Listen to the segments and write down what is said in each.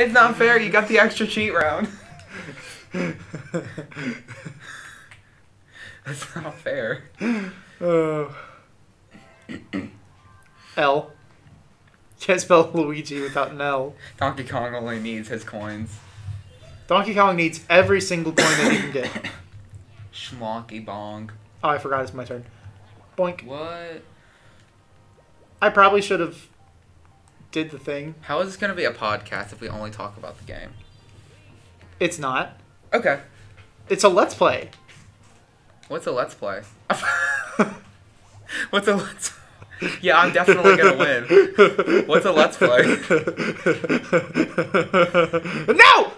It's not fair. You got the extra cheat round. That's not fair. Oh. L. Can't spell Luigi without an L. Donkey Kong only needs his coins. Donkey Kong needs every single coin that he can get. Schlocky bong. Oh, I forgot it's my turn. Boink. What? I probably should have did the thing. How is this gonna be a podcast if we only talk about the game? It's not. Okay. It's a let's play. What's a let's play? What's a let's? Yeah, I'm definitely gonna win. What's a let's play? no!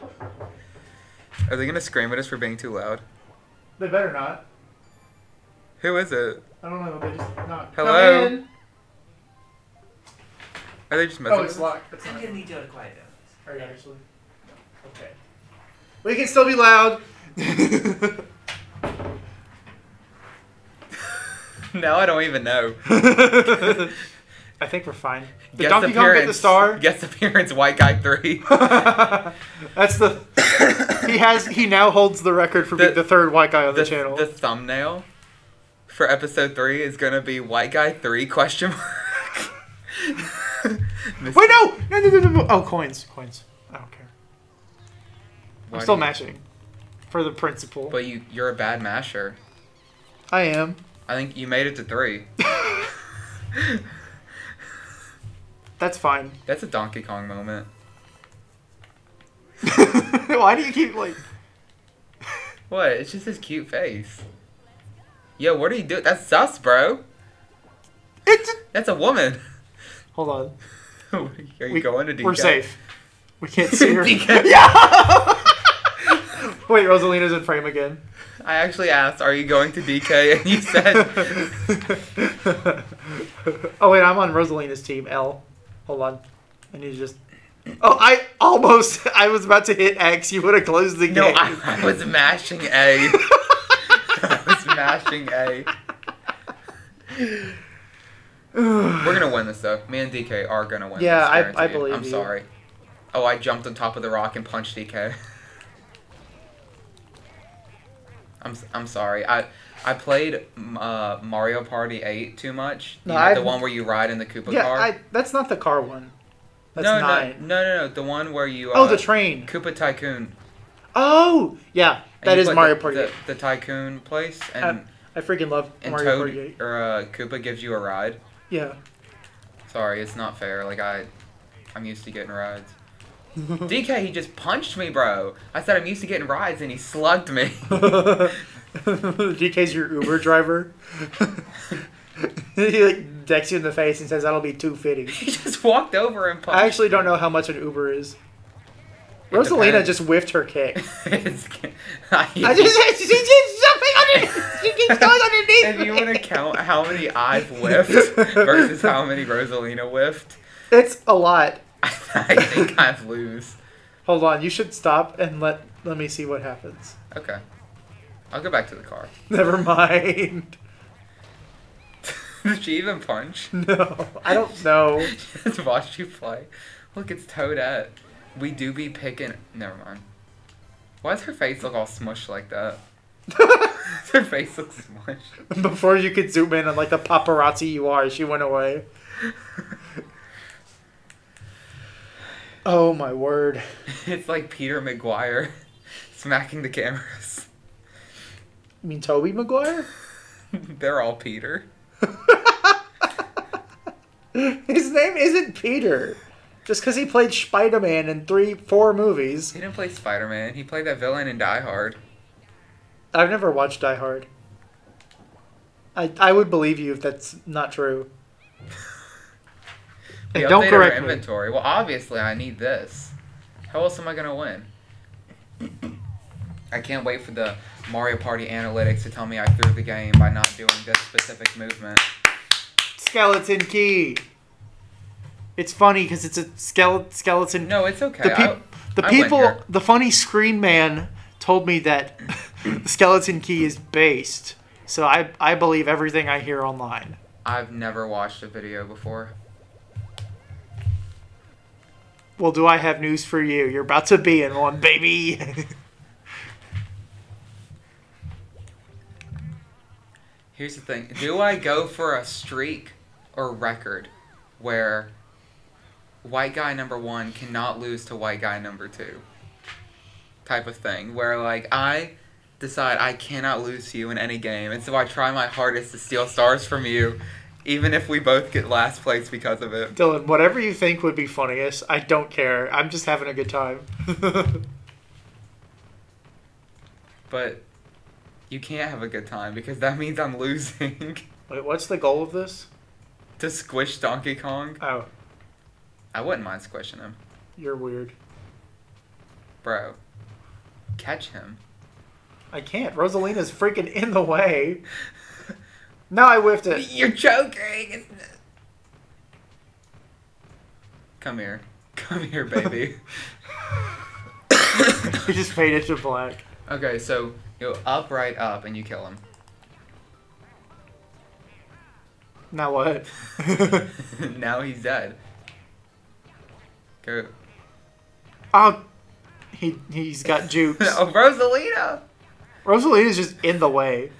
Are they gonna scream at us for being too loud? They better not. Who is it? I don't know. They just not. Hello? Come in. Are they just messing? Oh, with it's us? locked. It's I'm not. gonna need you to quiet down. Are you actually? Okay. We can still be loud. now I don't even know. I think we're fine. Did Guest Donkey Kong get the star? Guest appearance, White Guy Three. That's the. he has. He now holds the record for being The- the third white guy on the, the, channel. the thumbnail for episode three is gonna be White Guy Three question mark. Mis- Wait, no! No, no, no, no, no! Oh, coins, coins. I don't care. Why I'm still do you- mashing. For the principal. But you, you're a bad masher. I am. I think you made it to three. That's fine. That's a Donkey Kong moment. Why do you keep like? What? It's just his cute face. Yo, what are you doing? That's sus, bro. It's. That's a woman. Hold on. are you We, going to DK? We're safe. We can't see her. DK. yeah. Wait, Rosalina's in frame again. I actually asked, "Are you going to DK?" And you said, oh wait, I'm on Rosalina's team. L. Hold on. I need to just. Oh, I almost. I was about to hit X. You would have closed the game. "No, I, I was mashing A. I was mashing A." We're gonna win this though. Me and DK are gonna win. Yeah, this, I-. I believe I'm you. sorry. Oh, I jumped on top of the rock and punched DK. I'm I'm sorry. I I played uh, Mario Party 8 too much. You No, know, I've- the one where you ride in the Koopa yeah, car. I, that's not the car one. That's no, nine. no, no, no, no, the one where you. Uh, Oh, the train. Koopa Tycoon. Oh, yeah, that is Mario the, Party. The, the Tycoon place, and I, I freaking love and Mario Toad Party 8. or uh, Koopa gives you a ride. Yeah. Sorry, it's not fair. Like I, I'm used to getting rides. DK, he just punched me, bro. I said I'm used to getting rides, and he slugged me. DK's your Uber driver. he like decks you in the face and says that'll be two fifty. he just walked over and punched. I actually don't know how much an Uber is. It Rosalina depends. just whiffed her kick. I just she keeps jumping underneath. She keeps going underneath. if you want to count how many I've whiffed versus how many Rosalina whiffed, it's a lot. I think I lose. Hold on, you should stop and let let me see what happens. Okay. I'll go back to the car. Never mind. Did she even punch? No, I don't know. Just watched you play. Look, it's Toadette. We do be picking. Never mind. Why does her face look all smushed like that? her face looks smushed. Before you could zoom in on like the paparazzi you are, she went away. Oh my word. it's like Peter McGuire smacking the cameras. You mean Tobey Maguire? They're all Peter. His name isn't Peter. Just because he played Spider Man in three, four movies. He didn't play Spider Man. He played that villain in Die Hard. I've never watched Die Hard. I, I would believe you if that's not true. We And don't correct our me. inventory. Well, obviously, I need this. How else am I gonna win? I can't wait for the Mario Party analytics to tell me I threw the game by not doing this specific movement. Skeleton key. It's funny because it's a skele- skeleton. No, it's okay. the, peop- I- the people, the funny screen man told me that the skeleton key is based. So I, I believe everything I hear online. I've never watched a video before. Well, do I have news for you? You're about to be in one, baby. Here's the thing: Do I go for a streak or record where white guy number one cannot lose to white guy number two? Type of thing where like I decide I cannot lose to you in any game, and so I try my hardest to steal stars from you, even if we both get last place because of it. Dylan, whatever you think would be funniest, I don't care. I'm just having a good time. But you can't have a good time because that means I'm losing. Wait, what's the goal of this? to squish Donkey Kong, Oh, I wouldn't mind squishing him, you're weird. bro. Catch him. I can't. Rosalina's freaking in the way. No, I whiffed it. You're joking. Come here. Come here, baby. He just faded to black. okay, so you go up, right, up, and you kill him. Now what? now he's dead. Go. oh, he he's got jukes. oh, Rosalina! Rosalina's just in the way.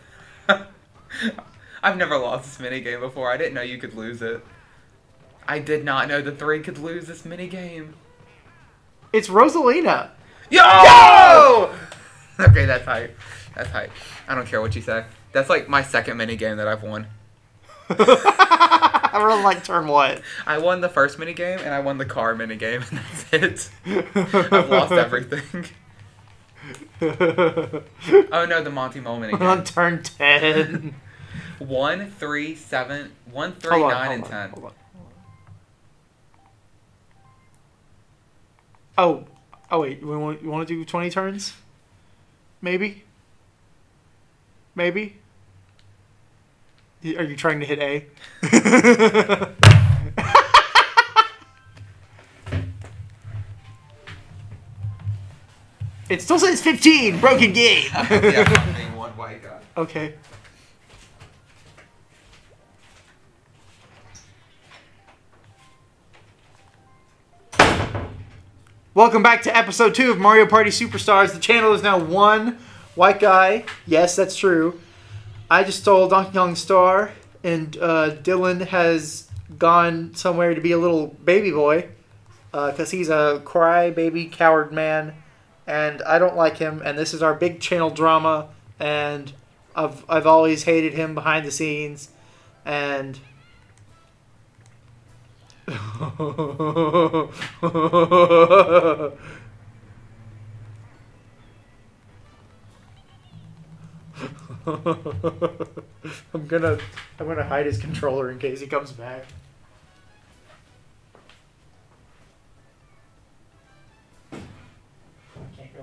I've never lost this mini game before. I didn't know you could lose it. I did not know the three could lose this mini game. It's Rosalina. Yo! Yo! okay, that's hype. That's hype. I don't care what you say. That's like my second mini game that I've won. I really like turn what? I won the first mini game and I won the car mini game, and that's it. I've lost everything. Oh no, the Monty moment mini on turn ten. One, three, seven, one, three, Hold on, nine, hold and on, ten. hold on. Oh, oh wait. You want, you want to do twenty turns? Maybe. Maybe. Are you trying to hit A? it still says fifteen. Broken game. yeah, one white guy. Okay. Welcome back to episode two of Mario Party Superstars. The channel is now one white guy. Yes, that's true. I just stole Donkey Kong Star, and uh, Dylan has gone somewhere to be a little baby boy because he's a crybaby coward man, and I don't like him. And this is our big channel drama, and I've I've always hated him behind the scenes, and. I'm gonna I'm gonna hide his controller in case he comes back.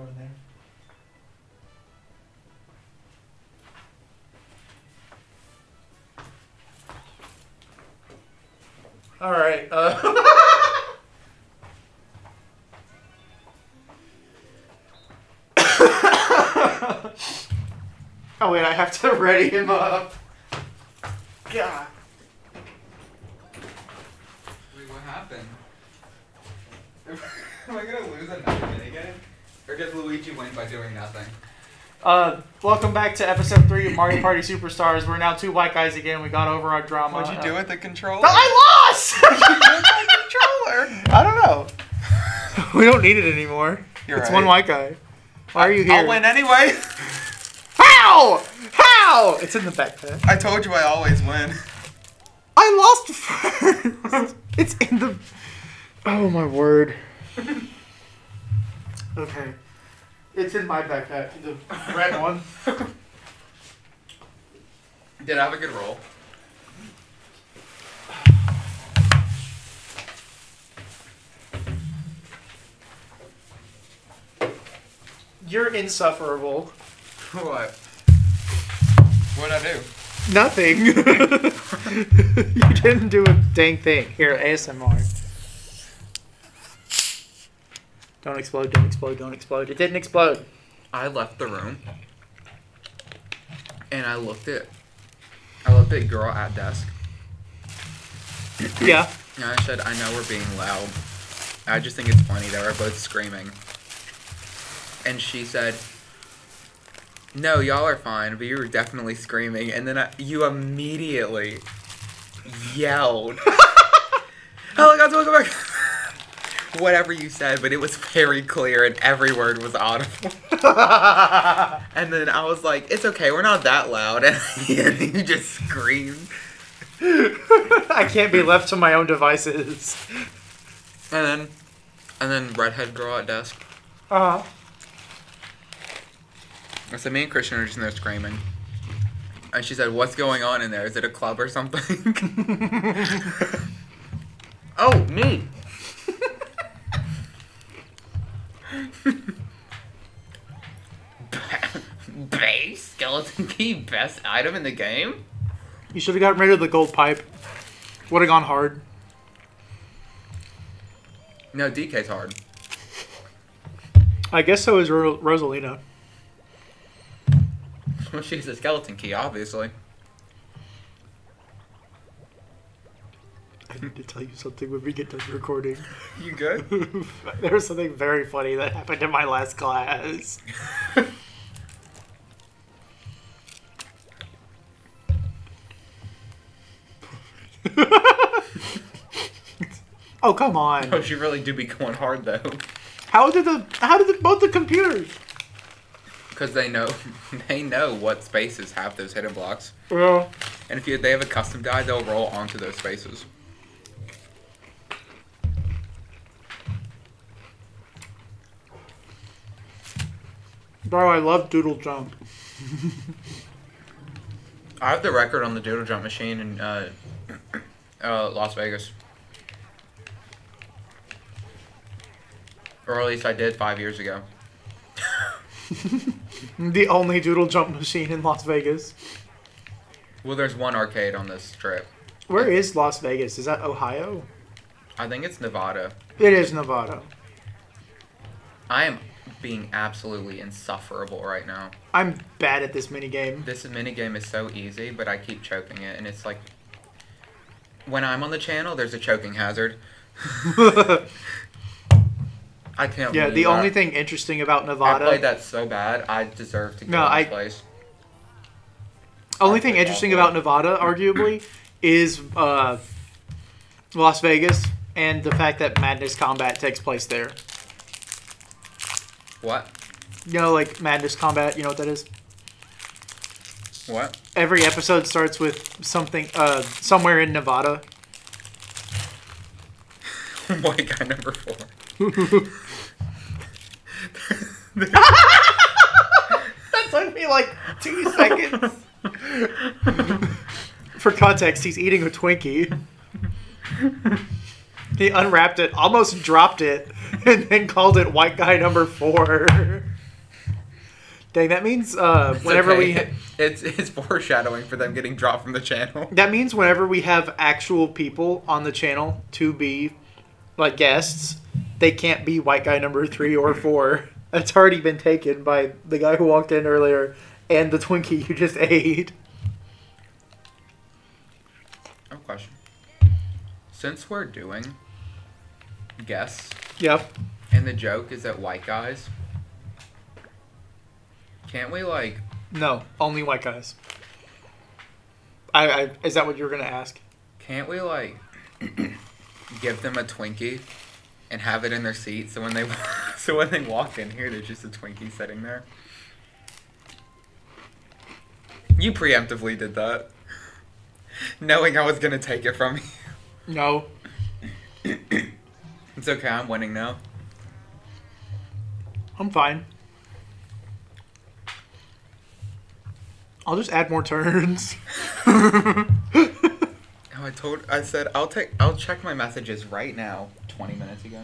Can't go in there. All right. Uh, oh wait, I have to ready him up. God. Wait, what happened? Am I gonna lose another minigame? Or did Luigi win by doing nothing? Uh, welcome back to episode three of Mario Party Superstars. We're now two white guys again. We got over our drama. What'd you do with the controller? I lost. controller! I don't know. We don't need it anymore. You're it's right. one white guy. Why are you here? I'll win anyway. How? How? It's in the back backpack. I told you I always win. I lost first. it's in the. Oh my word. Okay. It's in my backpack. The red one. Did I have a good roll? You're insufferable. What? What'd I do? Nothing. you didn't do a dang thing. Here, ASMR. Don't explode, don't explode, don't explode. It didn't explode. I left the room and I looked at I looked at girl at desk Yeah. and I said, I know we're being loud. I just think it's funny that we're both screaming. And she said, "No, y'all are fine, but you were definitely screaming." And then I, you immediately yelled, "Helicopter, welcome back!" Whatever you said, but it was very clear and every word was audible. And then I was like, "It's okay, we're not that loud." And you just screamed. I can't be left to my own devices. And then, and then redhead girl at desk. Uh, I said, me and Christian are just in there screaming. And she said, what's going on in there? Is it a club or something? oh, me. Base skeleton key best item in the game? you should have gotten rid of the gold pipe. Would have gone hard. No, DK's hard. I guess so is Ro- Rosalina. Well, she's a skeleton key, obviously. I need to tell you something when we get done recording. You good? there was something very funny that happened in my last class. oh come on! oh, she really do be going hard though. How did the how did the, both the computers? Because they know, they know what spaces have those hidden blocks. Well, And if you, they have a custom die, they'll roll onto those spaces. Bro, I love Doodle Jump. I have the record on the doodle jump machine in uh, uh, Las Vegas. Or at least I did five years ago. The only Doodle Jump machine in Las Vegas. Well, there's one arcade on this trip. Where is Las Vegas? Is that Ohio? I think it's Nevada. It is Nevada. I am being absolutely insufferable right now. I'm bad at this minigame. This minigame is so easy, but I keep choking it, and it's like when I'm on the channel, there's a choking hazard. I can't. Yeah, the that. only thing interesting about Nevada... I played that so bad. I deserve to go No, I- place. Only I thing interesting about Nevada, arguably, is uh, Las Vegas and the fact that Madness Combat takes place there. What? You know, like Madness Combat. You know what that is? What? Every episode starts with something uh, somewhere in Nevada. White guy number four. That took me like two seconds. For context, he's eating a Twinkie. He unwrapped it, almost dropped it, and then called it white guy number four. Dang, that means uh, It's whenever we okay. it's it's foreshadowing for them getting dropped from the channel. that means whenever we have actual people on the channel to be like guests, they can't be white guy number three or four. That's already been taken by the guy who walked in earlier and the Twinkie you just ate. I have a question. Since we're doing guests, Yep. and the joke is that white guys, can't we like? No, only white guys. I, I is that what you were gonna ask? Can't we like give them a Twinkie and have it in their seat so when they so when they walk in here, there's just a Twinkie sitting there? You preemptively did that, knowing I was gonna take it from you. No. It's okay. I'm winning now. I'm fine. I'll just add more turns. Oh, I told. I said I'll take. I'll check my messages right now. Twenty minutes ago.